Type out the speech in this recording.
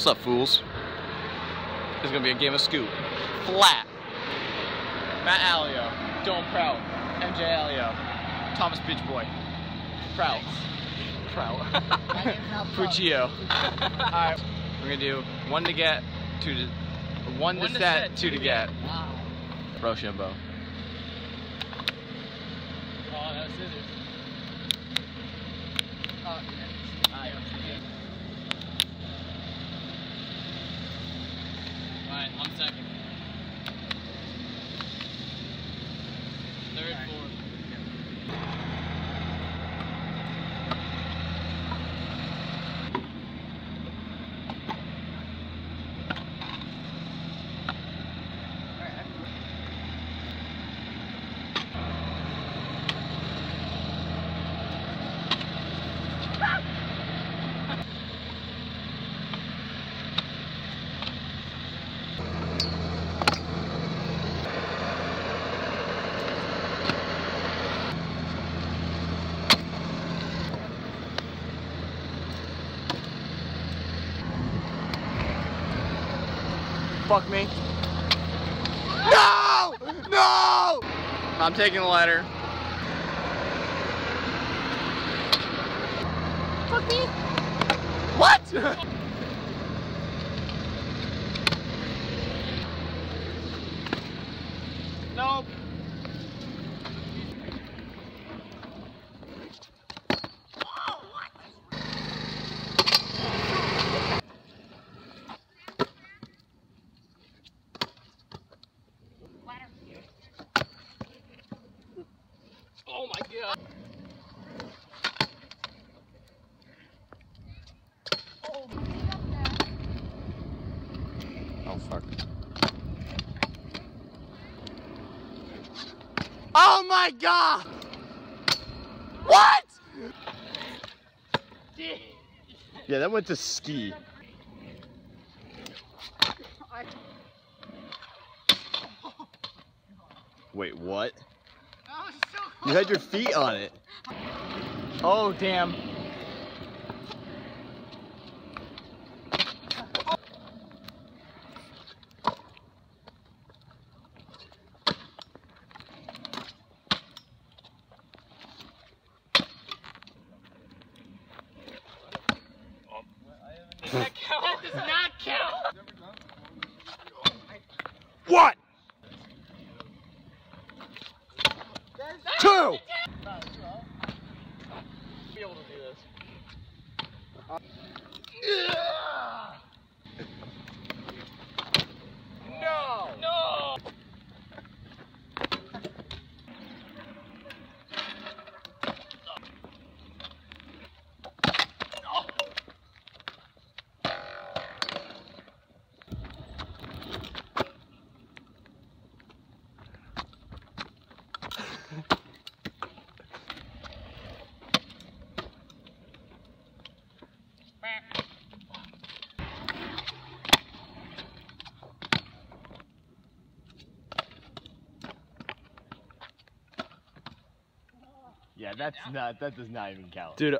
What's up, fools? It's gonna be a game of scoot. Flat. Matt Alio, Dylan Prout, MJ Alio, Thomas Bitch Boy, Prout, Prout, Puccio. Alright, we're gonna do one to get, two to, one, to, set, two to get. Rochambeau. Oh, that was scissors. Oh, yeah. Ah, yeah. Alright, I'm second. Third, fourth. Fuck me. No! No! I'm taking the ladder. Fuck me. What? nope. Oh my god. Oh fuck. Oh my god! What? Yeah, that went to ski. Wait, what? Oh, you had your feet on it. Oh, damn. That count? Does not count. What? Two! Be able to do this. No! No! Yeah, that's not, that does not even count. Dude,